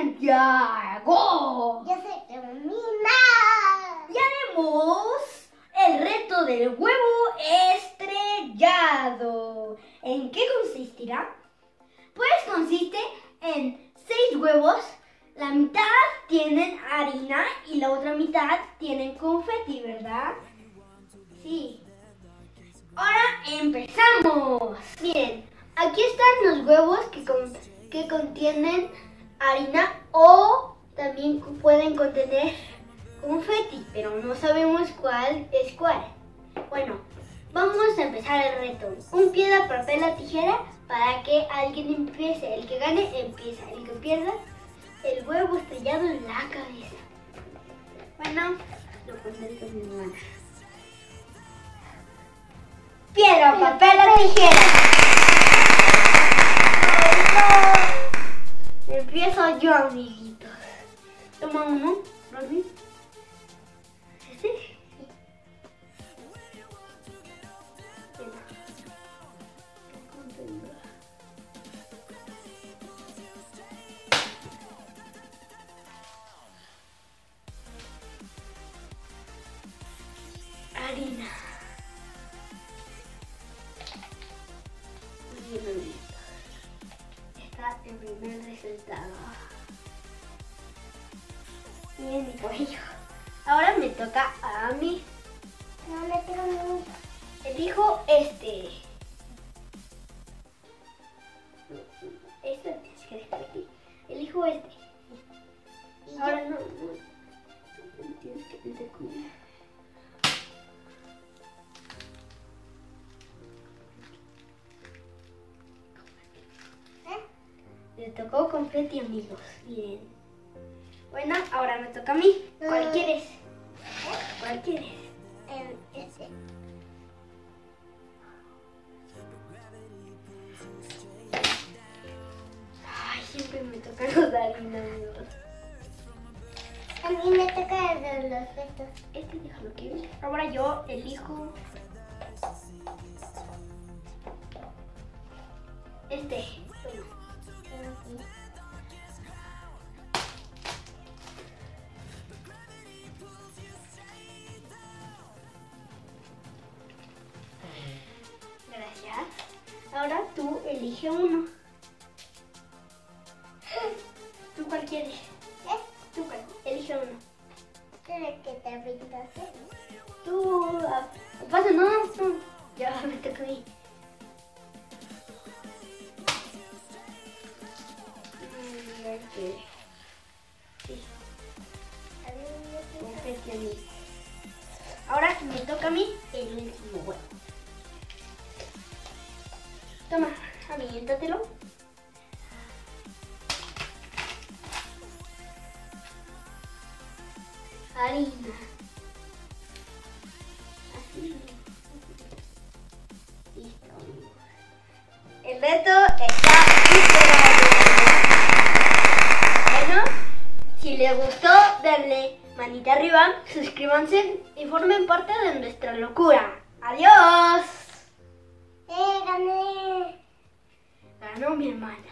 Santiago. Yo soy Romina. y haremos el reto del huevo consistirá? Pues consiste en seis huevos, la mitad tienen harina y la otra mitad tienen confeti, ¿verdad? Sí. Ahora empezamos. Bien, aquí están los huevos que, con- que contienen harina o también pueden contener confeti, pero no sabemos cuál es cuál. Bueno, vamos a empezar el reto. Un piedra, papel o tijera para que alguien empiece. El que gane empieza. El que pierda, el huevo estrellado en la cabeza. Bueno, lo pondré con mi mano. Piedra, papel o tijera. Empiezo yo, amiguitos. Toma uno, Rosy. Está el primer resultado. Bien, mi cuello. Ahora me toca a mí. No le tengo ni Elijo este. Este tienes que dejar aquí. Elijo este. Ahora no. Tienes que meter comida. Le tocó confeti, amigos. Bien. Bueno, ahora me toca a mí. ¿Cuál Mm. quieres? ¿Cuál quieres? este. Ay, siempre me toca los de harina, amigos. A mí me toca el de los fetos. Este déjalo que Ahora yo elijo. Este. Elige uno. ¿Tú cuál quieres? ¿Eh? Tú cuál. Elige uno. ¿Quieres que te brindas? Tú. ah, Pasa, no, no. Ya me toca a mí. Mm. Sí. Ahora me toca a mí el último huevo. Toma, aviéntatelo. Harina. Así. Listo. El reto está superado. Bueno, si les gustó, denle manita arriba, suscríbanse y formen parte de nuestra locura. ¡Adiós! Mi hermana.